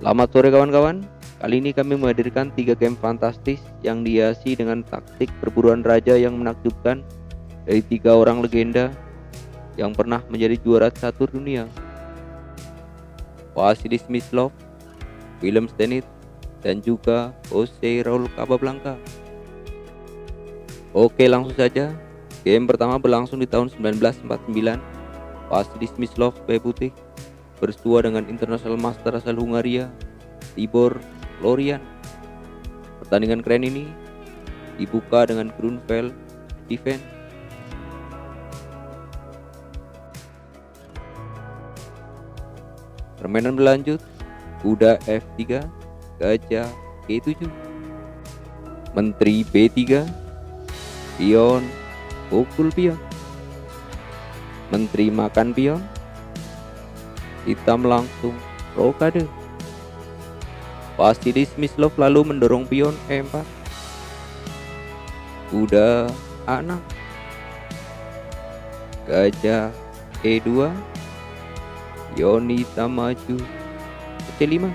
Selamat sore kawan-kawan. Kali ini kami menghadirkan tiga game fantastis yang dihiasi dengan taktik perburuan raja yang menakjubkan dari tiga orang legenda yang pernah menjadi juara satu dunia. Vasily Smyslov, Willem Stenit, dan juga Jose Raul Capablanca. Oke langsung saja. Game pertama berlangsung di tahun 1949. Vasily Smyslov sebagai putih bersua dengan International Master asal Hungaria, Tibor Florian. Pertandingan keren ini dibuka dengan Grunfeld defense. Permainan berlanjut, kuda F3, gajah G7, menteri B3, pion, pukul pion, menteri makan pion, hitam langsung rokade. Vasily Smyslov lalu mendorong pion E4. Kuda A6. Gajah E2. Pion hitam maju ke C5.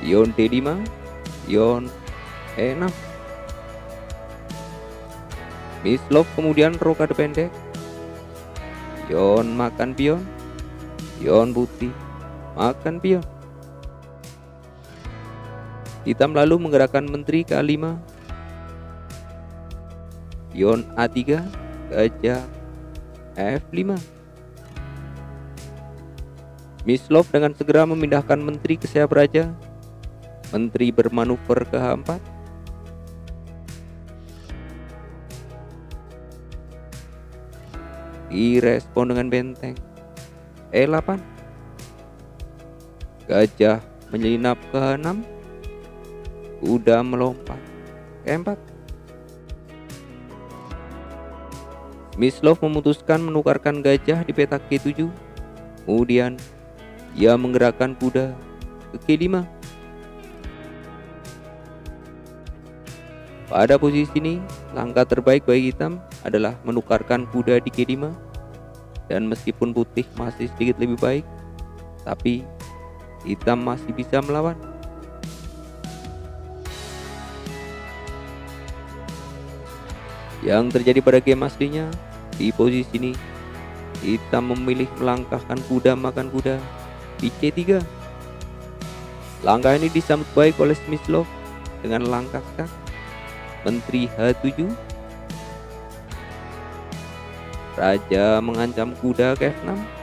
Pion D5. Pion E6. Smyslov kemudian rokade pendek. Pion makan pion. Pion putih makan pion. Hitam lalu menggerakkan menteri ke-5. Pion A3, gajah F5. Mislov dengan segera memindahkan menteri ke sayap raja. Menteri bermanuver ke H4. Direspon dengan benteng. E8 Gajah menyelinap ke enam, Kuda melompat. Ke empat. Mislov memutuskan menukarkan gajah di petak G7 Kemudian ia menggerakkan kuda ke G5 Pada posisi ini langkah terbaik bagi hitam adalah menukarkan kuda di G5 Dan meskipun putih masih sedikit lebih baik Tapi hitam masih bisa melawan. Yang terjadi pada game aslinya di posisi ini hitam memilih melangkahkan kuda makan kuda di C3. Langkah ini disambut baik oleh Smyslov dengan langkah skak Menteri H7 Raja mengancam kuda ke F6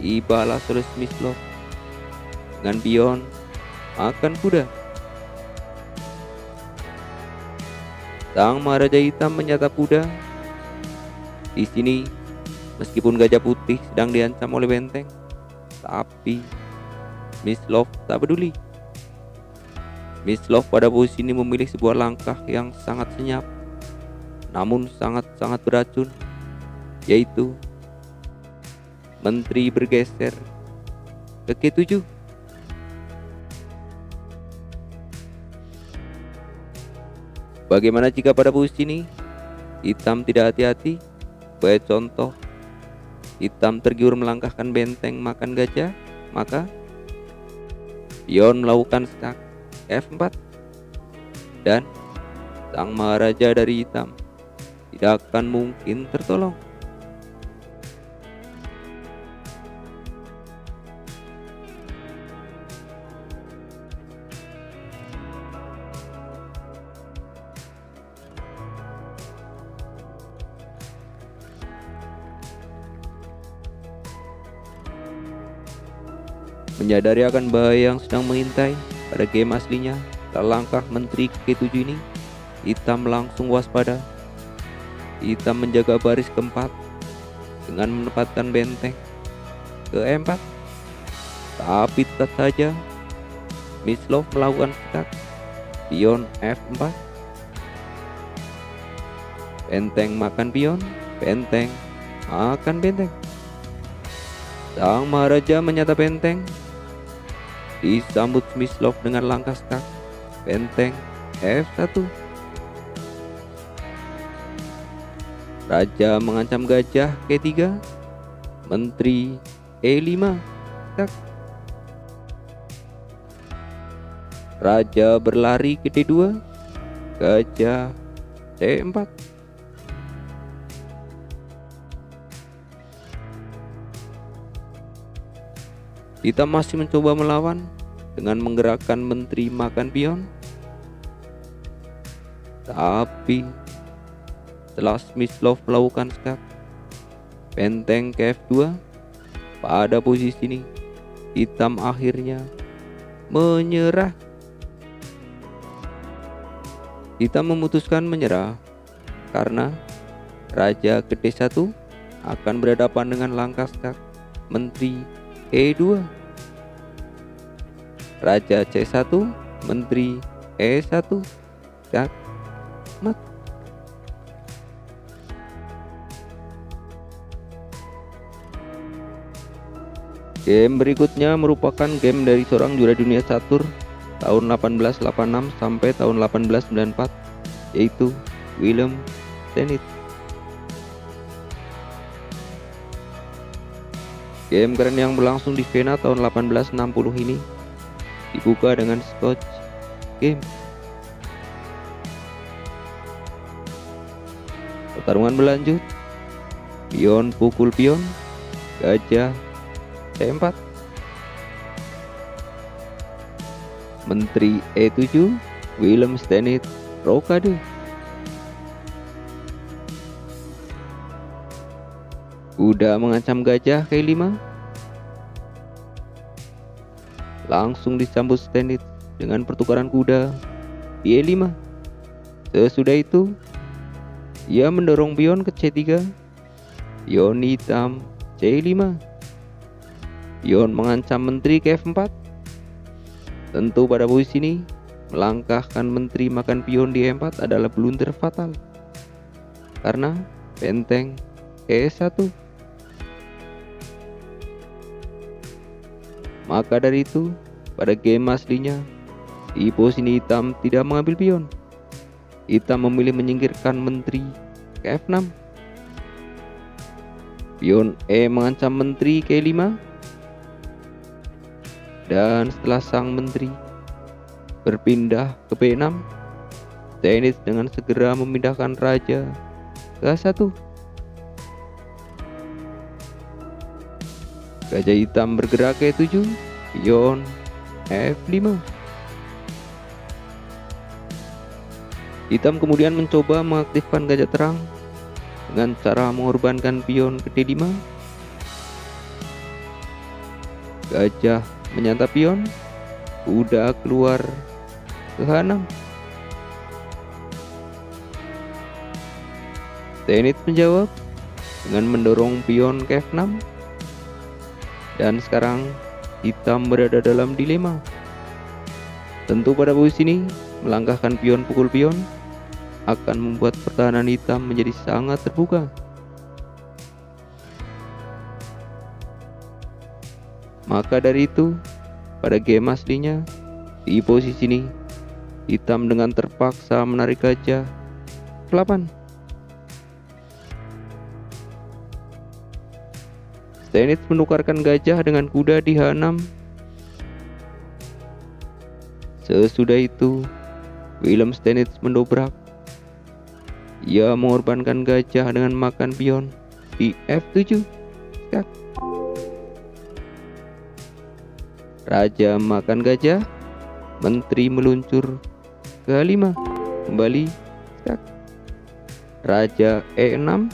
Ibalah oleh Smyslov dengan pion makan kuda. Sang Maharaja Hitam menyatap kuda. Di sini, meskipun gajah putih sedang diancam oleh benteng, tapi Smyslov tak peduli. Smyslov pada posisi ini memilih sebuah langkah yang sangat senyap, namun sangat-sangat beracun, yaitu menteri bergeser ke G7. Bagaimana jika pada posisi ini hitam tidak hati-hati? Sebagai contoh, hitam tergiur melangkahkan benteng makan gajah, maka pion melakukan skak F4 dan sang maharaja dari hitam tidak akan mungkin tertolong. Menyadari akan bahaya yang sedang mengintai pada game aslinya, langkah menteri K7 ini, hitam langsung waspada. Hitam menjaga baris keempat dengan menempatkan benteng ke empat. Tapi tetap saja Mislov melakukan skak pion F4 benteng makan pion benteng makan benteng. Sang Maharaja menyata benteng disambut Smyslov dengan langkah skak benteng F1 Raja mengancam gajah G3 Menteri E5 tak. Raja berlari ke D2 Gajah C4 Hitam masih mencoba melawan dengan menggerakkan menteri makan pion. Tapi setelah Smyslov melakukan skak, benteng ke F2 pada posisi ini hitam akhirnya menyerah. Hitam memutuskan menyerah karena Raja ke D1 akan berhadapan dengan langkah skak Menteri E2 Raja C1 Menteri E1 Mat. Game berikutnya merupakan game dari seorang juara dunia catur tahun 1886 sampai tahun 1894 yaitu Willem Zenit Game keren yang berlangsung di Vienna tahun 1860 ini dibuka dengan Scotch Game. Pertarungan berlanjut. Pion pukul pion. Gajah C4. Menteri E7 Willem Stenit Rokade. Kuda mengancam gajah ke 5 Langsung disambut Stanley dengan pertukaran kuda. Di E5 Sesudah itu Ia mendorong pion ke C3 Pion hitam C5 Pion mengancam menteri ke F4 Tentu pada posisi ini Melangkahkan menteri makan pion di E4 adalah blunder fatal. Karena benteng E1 Maka dari itu, pada game aslinya, di posisi hitam tidak mengambil pion. Hitam memilih menyingkirkan menteri ke F6. Pion E mengancam menteri ke 5 dan setelah sang menteri berpindah ke B6, Zenith dengan segera memindahkan raja ke A1. Gajah hitam bergerak ke 7 Pion F5 Hitam kemudian mencoba mengaktifkan gajah terang dengan cara mengorbankan pion ke D5 Gajah menyantap pion Kuda keluar ke H6 Zenith menjawab dengan mendorong pion ke F6 dan sekarang hitam berada dalam dilema. Tentu pada posisi ini, melangkahkan pion pukul pion akan membuat pertahanan hitam menjadi sangat terbuka. Maka dari itu, pada game aslinya, di posisi ini, hitam dengan terpaksa menarik gajah ke-8. Stannis menukarkan gajah dengan kuda di h6. Sesudah itu, William Stannis mendobrak. Ia mengorbankan gajah dengan makan pion di F7. Kak. Raja makan gajah, menteri meluncur ke H5, kembali. Kak. Raja E6,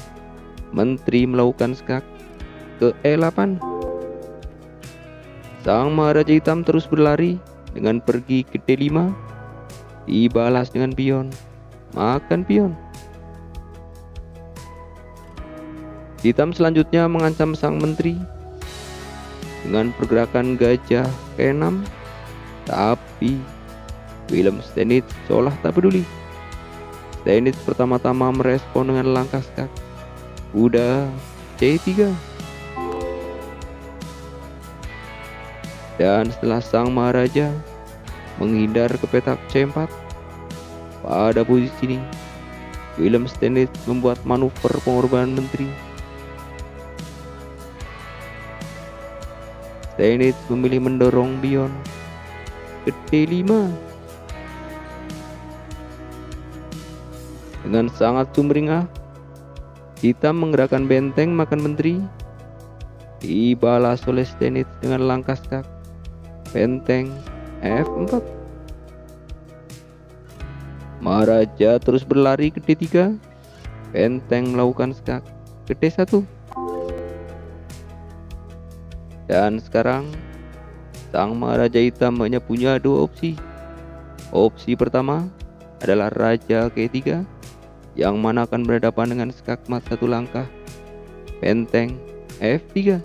menteri melakukan skak ke E8. Sang Maharaja Hitam terus berlari dengan pergi ke D5, dibalas dengan pion, makan pion. Hitam selanjutnya mengancam sang menteri dengan pergerakan gajah ke 6 tapi Willem Stenitz seolah tak peduli. Stenitz pertama-tama merespon dengan langkah skak. Kuda C3 Dan setelah sang maharaja menghindar ke petak C4, pada posisi ini William Stanley membuat manuver pengorbanan menteri. Zenit memilih mendorong pion ke D5 dengan sangat sumringah hitam menggerakkan benteng makan menteri dibalas oleh Zenit dengan langkah skak benteng F4 Maharaja terus berlari ke D3 benteng melakukan skak ke D1 dan sekarang Sang Maharaja Hitam hanya punya dua opsi. Opsi pertama adalah Raja ke-3 Yang mana akan berhadapan dengan skakmat satu langkah. Benteng F3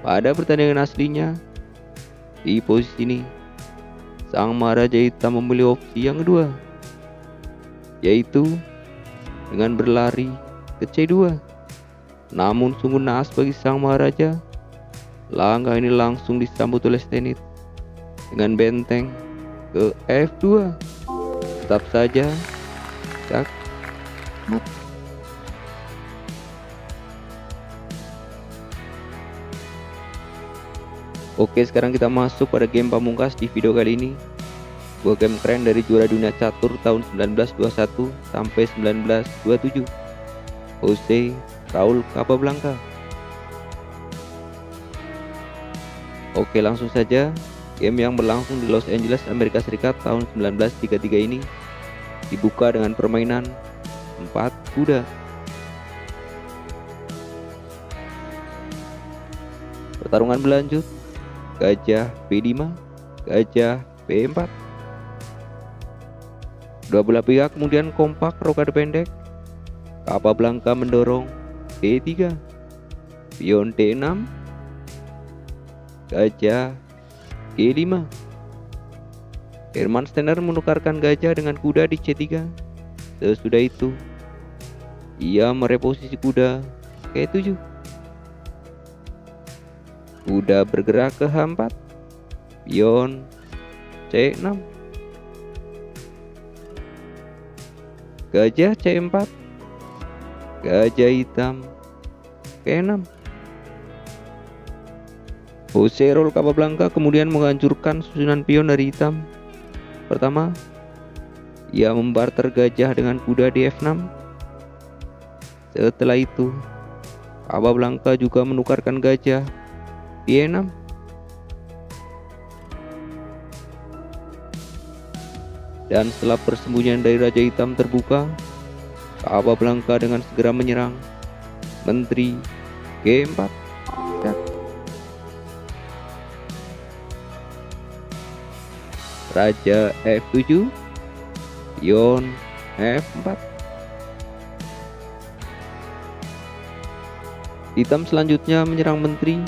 Pada pertandingan aslinya Di posisi ini Sang Maharaja Hitam memilih opsi yang kedua Yaitu dengan berlari ke C2. Namun sungguh naas bagi sang Maharaja. Langkah ini langsung disambut oleh Stenit dengan benteng ke F2. Tetap saja cak. Oke sekarang kita masuk pada game pamungkas di video kali ini. Sebuah game keren dari juara dunia catur tahun 1921 sampai 1927 Jose Raul Capablanca. Oke langsung saja. Game yang berlangsung di Los Angeles, Amerika Serikat tahun 1933 ini Dibuka dengan permainan 4 kuda. Pertarungan berlanjut gajah B5, gajah B4. Dua belah pihak kemudian kompak rokade pendek. Kapal Capablanca mendorong D3, pion D6, gajah G5. Herman Steiner menukarkan gajah dengan kuda di C3. Sesudah itu, ia mereposisi kuda G7. Kuda bergerak ke H4 Pion C6 Gajah C4 Gajah hitam K6 Jose Rol Capablanca kemudian menghancurkan susunan pion dari hitam. Pertama Ia membarter gajah dengan kuda di F6 Setelah itu Capablanca juga menukarkan gajah E6 Dan setelah persembunyian dari Raja Hitam terbuka, Belangka dengan segera menyerang Menteri G4. Raja F7, Pion F4. Hitam selanjutnya menyerang Menteri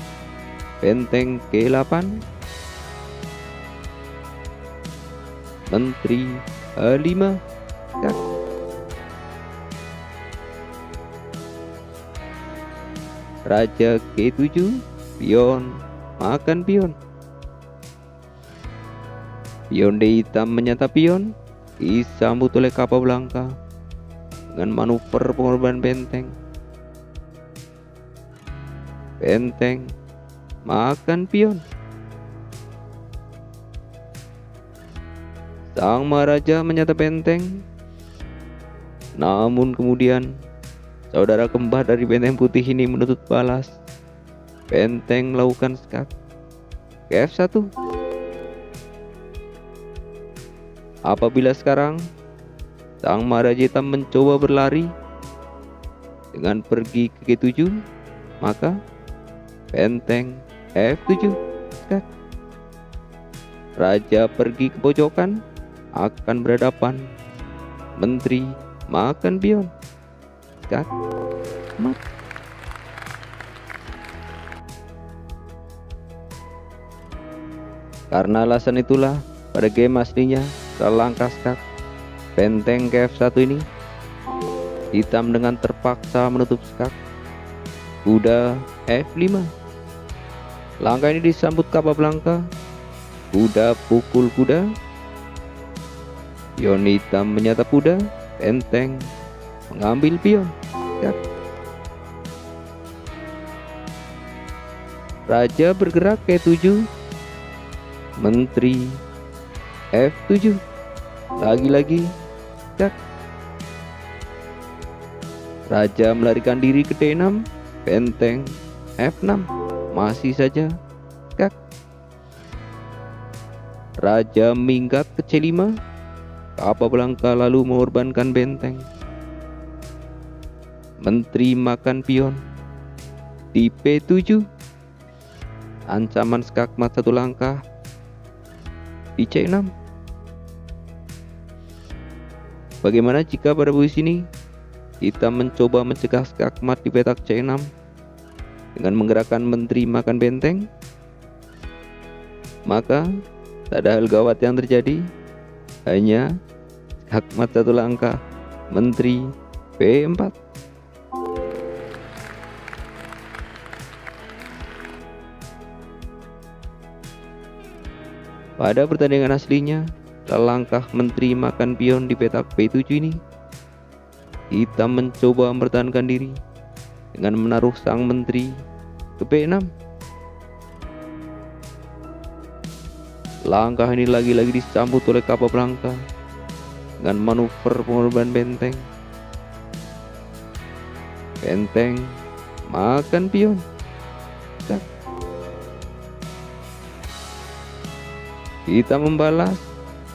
Benteng G8 Menteri kelima ya. Raja K7 Pion makan pion Pion hitam menyata pion disambut oleh Capablanca dengan manuver pengorbanan benteng. Benteng makan pion Sang Maharaja menyata benteng. Namun kemudian saudara kembar dari benteng putih ini menuntut balas. Benteng melakukan skak. F1. Apabila sekarang Sang Maharaja Hitam mencoba berlari dengan pergi ke G7, maka benteng F7 skak. Raja pergi ke pojokan akan berhadapan menteri makan bion. Kat mat. Karena alasan itulah pada game aslinya selangkah skak benteng KF1 ini hitam dengan terpaksa menutup skak kuda F5 langkah ini disambut Capablanca kuda pukul kuda. Yonita menyata kuda, enteng, mengambil pion. Gak. Raja bergerak ke 7 Menteri F7 Lagi-lagi. Raja melarikan diri ke D6 Benteng F6 Masih saja. Gak. Raja minggat ke C5 Kapablanca lalu mengorbankan benteng? Menteri makan pion di P7 ancaman skakmat satu langkah. Di C6 bagaimana jika pada posisi ini kita mencoba mencegah skakmat di petak C6 dengan menggerakkan menteri makan benteng maka tak ada hal gawat yang terjadi. Hanya skakmat satu langkah menteri P4 Pada pertandingan aslinya, langkah menteri makan pion di petak P7 ini, kita mencoba mempertahankan diri dengan menaruh sang menteri ke P6. Langkah ini lagi-lagi disambut oleh Capablanca dengan manuver pengorban benteng. Benteng makan pion. Kita membalas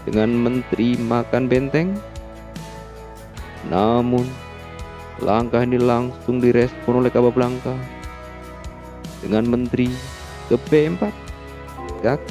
dengan menteri makan benteng. Namun, langkah ini langsung direspon oleh Capablanca dengan menteri ke P4. Gak